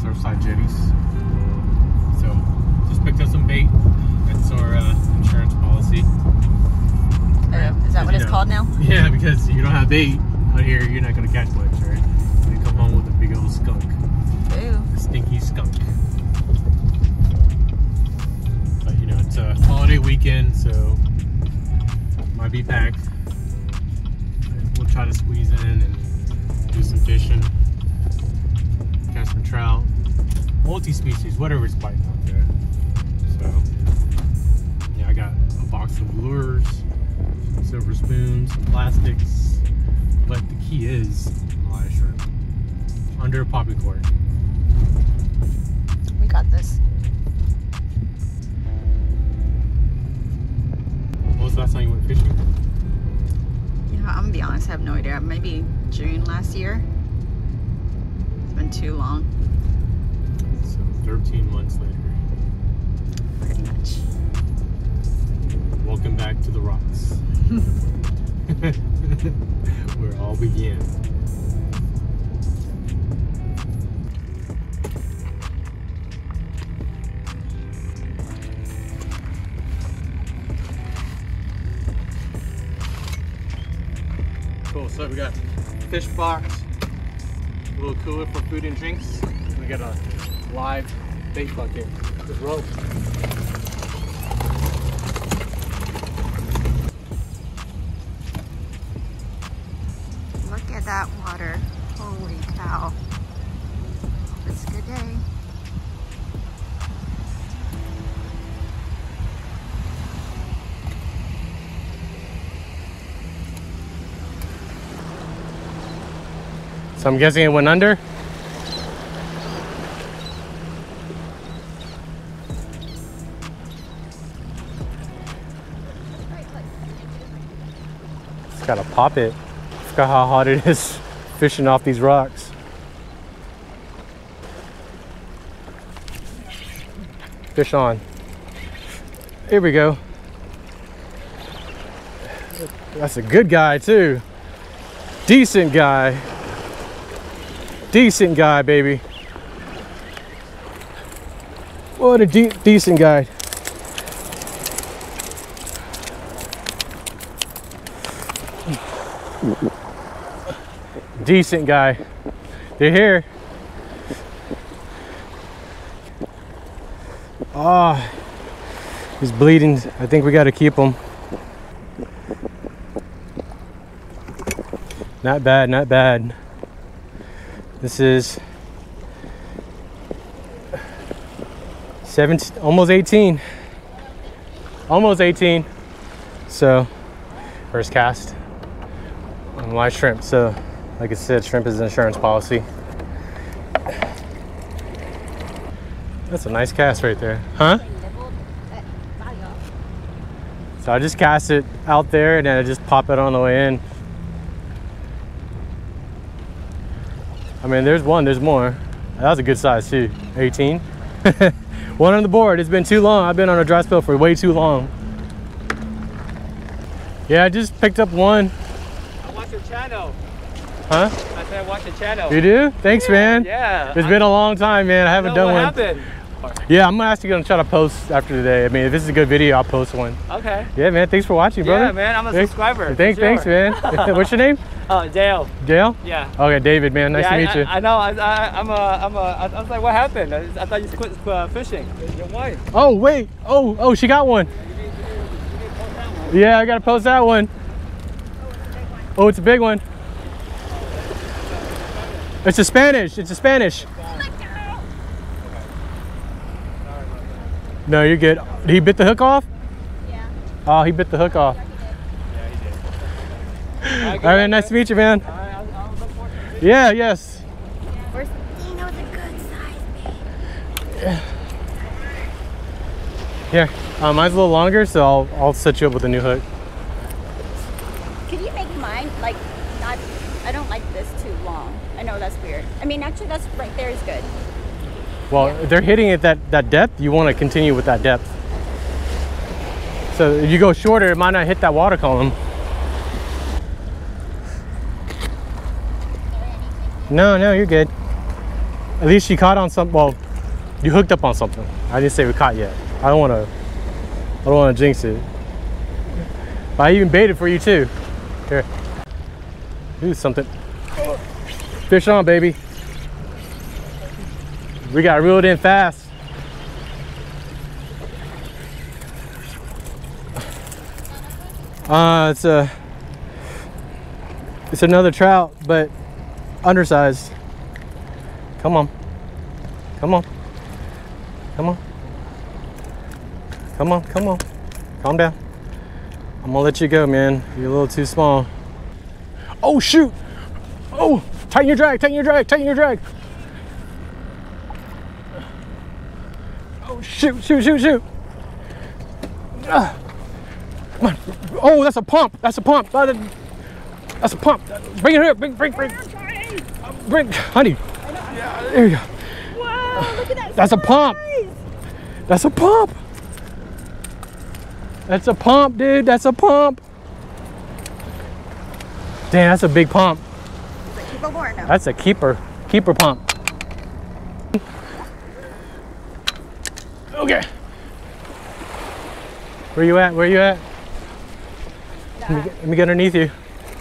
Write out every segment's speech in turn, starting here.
Surfside Jetties. So just picked up some bait. That's our uh, insurance policy. Uh, is that what it's know, called now? Yeah, because you don't have bait out here, you're not gonna catch much, right? You come home with a big old skunk. Ooh, A stinky skunk. But you know, it's a holiday weekend, so might be packed. Multi-species, whatever's biting out there. So yeah, I got a box of lures, silver spoons, some plastics. But the key is a lot of shrimp under a popping cork. We got this. When was the last time you went fishing? Yeah, I'm gonna be honest, I have no idea. Maybe June last year. It's been too long, So 13 months later. pretty much. Welcome back to the rocks. Where all began. Cool, so we got fish box, a little cooler for food and drinks. We got a live bait bucket with rope. Look at that water. Holy cow. It's a good day. So I'm guessing it went under? Gotta pop it. At how hot it is fishing off these rocks. Fish on. Here we go. That's a good guy too. Decent guy. Decent guy, baby. What a de decent guy. Decent guy. They're here. Ah, he's bleeding. I think we got to keep him. Not bad, not bad. This is 17, almost 18. Almost 18. So, first cast Um, live shrimp. So, like I said, shrimp is an insurance policy. That's a nice cast right there. Huh? So I just cast it out there and then I just pop it on the way in. I mean, there's one, there's more. That was a good size too, 18. one on the board. It's been too long. I've been on a dry spell for way too long. Yeah, I just picked up one. I channel. Huh? I said I watch the channel. You do? Thanks, man. Yeah. It's been a long time, man. I haven't done what one. happened. Yeah, I'm actually gonna ask you to try to post after today. I mean, if this is a good video, I'll post one. Okay. Yeah, man. Thanks for watching, brother. Yeah, man. I'm a Thanks- subscriber. Thanks, for thanks, man. What's your name? Uh, Dale. Dale. Yeah. Okay, David, man. Nice yeah, to I- meet you. I, I know. I, I, I'm a. I'm a. I I was like, what happened? I, I thought you quit uh, fishing. Your wife. Oh wait. Oh, oh, she got one. Yeah, I gotta post that one. Oh, it's a big one. It's a Spanish. It's a Spanish. No, you're good. Did he bit the hook off? Yeah. Oh, he bit the hook off. Yeah, he did. All right, nice to meet you, man. Yeah, yes. Where's Dino's a good size Here, uh, mine's a little longer, so I'll I'll set you up with a new hook. Could you make mine like not? I don't like this too long. I know that's weird. I mean, actually, that's right there is good. Well, Yeah. they're hitting it that, that depth. You want to continue with that depth. So if you go shorter, it might not hit that water column. No, no, you're good. At least you caught on some. Well, you hooked up on something. I didn't say we caught yet. I don't want to. I don't want to jinx it. But I even baited for you too. Do something. Fish on, baby. We got reeled in fast. Uh, it's a, it's another trout, but undersized. Come on. Come on. Come on. Come on, come on. Calm down. I'm gonna let you go, man. You're a little too small. Oh, shoot. Oh, tighten your drag, tighten your drag, tighten your drag. Oh, shoot, shoot, shoot, shoot. Ah. Come on. Oh, that's a pump. That's a pump. That is- a pump. Bring it here. Bring, bring, bring. Bring, honey. Yeah, there you go. Wow, look at that. That's a pump. That's a pump. That's a pump, dude. That's a pump. Damn, that's a big pump. A more now. That's a keeper. Keeper pump. Okay. Where you at? Where you at? Let me, get, let me get underneath you.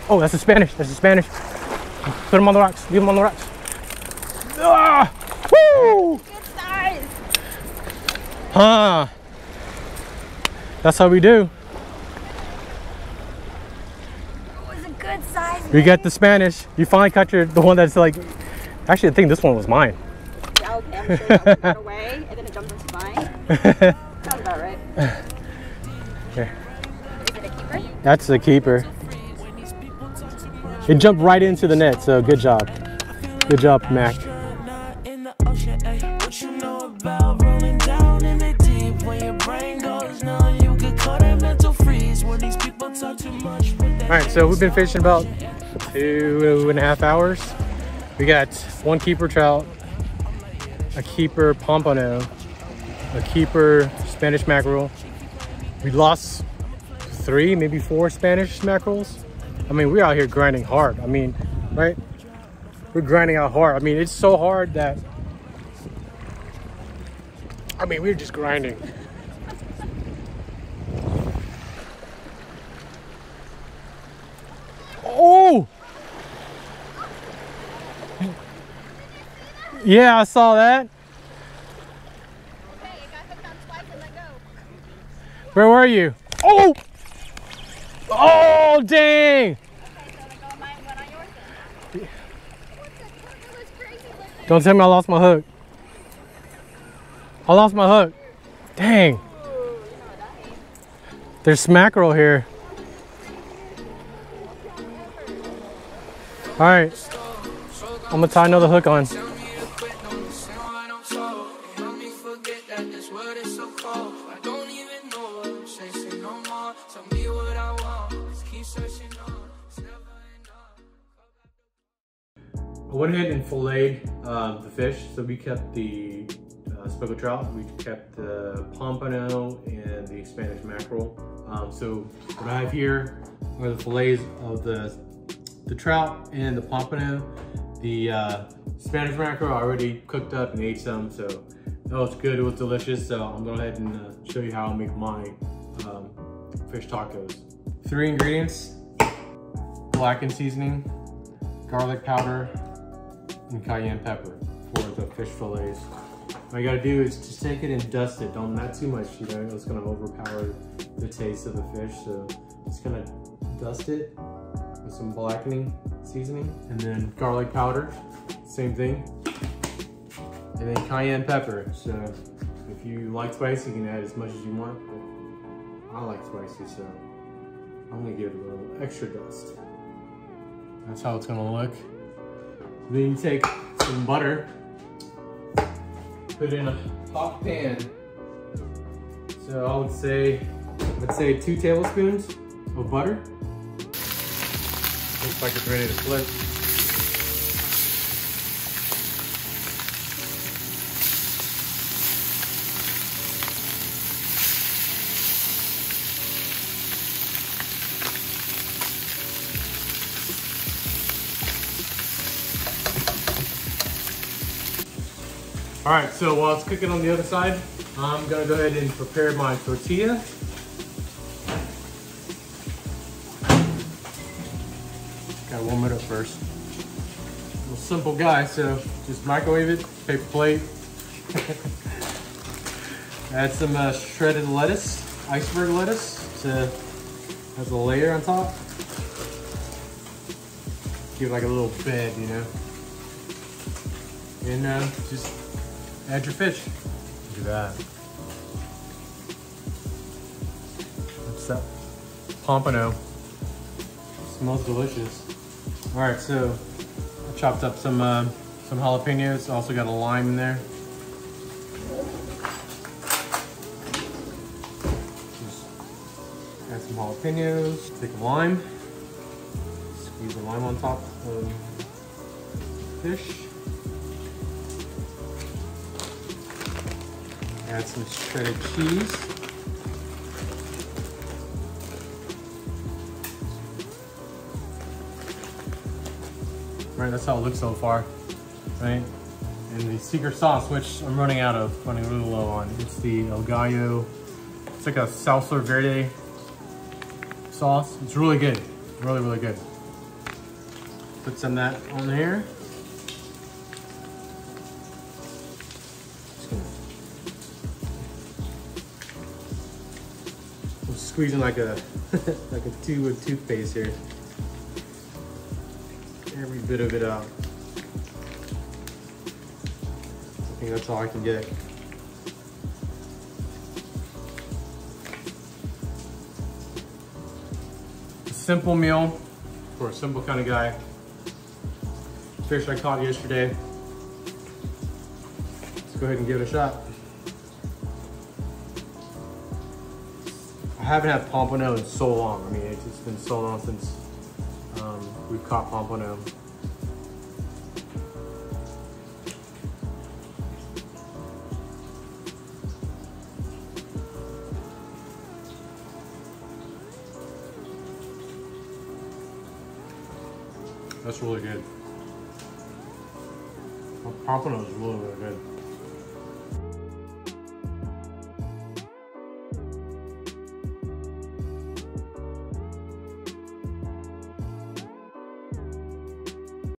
Oh, that's a Spanish. That's a Spanish. Put him on the rocks. Leave him on the rocks. Ah! Woo! Good size. Huh. That's how we do. It was a We got the Spanish. You finally caught your the one that's like. Actually, I think this one was mine. Yeah, okay, I'm sure that away and then it jumped into mine. Sounds about right. Here. Is it a keeper? That's the keeper. It jumped right into the net, so good job. Good job, Mac. in the ocean, ayy. What you know about rolling down in the deep? When your brain goes numb, you get caught in mental freeze. When these people talk too much, with All right, so we've been fishing about two and a half hours. We got one keeper trout, a keeper pompano, a keeper Spanish mackerel. We lost three, maybe four Spanish mackerels. I mean, we're out here grinding hard. I mean, right? We're grinding out hard. I mean, it's so hard that, I mean, we're just grinding. Oh! Yeah, I saw that. Okay, it got hooked on twice and let go. Where were you? Oh! Oh, dang! Okay, so let go of mine, one on yours then. What the heck? That was crazy looking. Don't tell me I lost my hook. I lost my hook. Dang. Ooh, you know what that means. There's mackerel here. All right. I'm gonna tie another hook on. Went ahead and filleted uh, the fish. So we kept the uh, speckled trout, we kept the pompano and the Spanish mackerel. Um, so what I have here are the fillets of the the trout and the pompano. The uh, Spanish mackerel I already cooked up and ate some, so that was good. It was delicious. So I'm to go ahead and uh, show you how I make my um, fish tacos. Three ingredients: blackened seasoning, garlic powder, and cayenne pepper for the fish fillets. All you gotta do is just take it and dust it. Don't not too much, you know, it's gonna overpower the taste of the fish. So just gonna dust it with some blackening seasoning and then garlic powder, same thing. And then cayenne pepper. So if you like spicy, you can add as much as you want. I like spicy, so I'm gonna give it a little extra dust. That's how it's gonna look. Then you take some butter, put it in a hot pan. So I would say, let's say two tablespoons of butter. Looks like it's ready to flip. All right, so while it's cooking on the other side, I'm gonna go ahead and prepare my tortilla. Gotta warm it up first. Well, simple guy, so just microwave it, paper plate. Add some uh, shredded lettuce, iceberg lettuce, to has a layer on top. Give it like a little bed, you know. And uh, just add your fish. Look at that. What's that? Pompano. Smells delicious. All right, so I chopped up some uh, some jalapenos. Also got a lime in there. Just add some jalapenos. Take a lime. Squeeze the lime on top of the fish. Add some shredded cheese. Right, that's how it looks so far, right? And the secret sauce, which I'm running out of, running little low on, it's the El Gallo. It's like a salsa verde sauce. It's really good, really, really good. Put some that on here. Just gonna squeezing like a like a tube of toothpaste here. Every bit of it out. I think that's all I can get. Simple meal for a simple kind of guy. Fish I caught yesterday. Let's go ahead and give it a shot. Haven't had pompano in so long. I mean, it's just been so long since um, we've caught pompano. That's really good. Pompano is really, really good.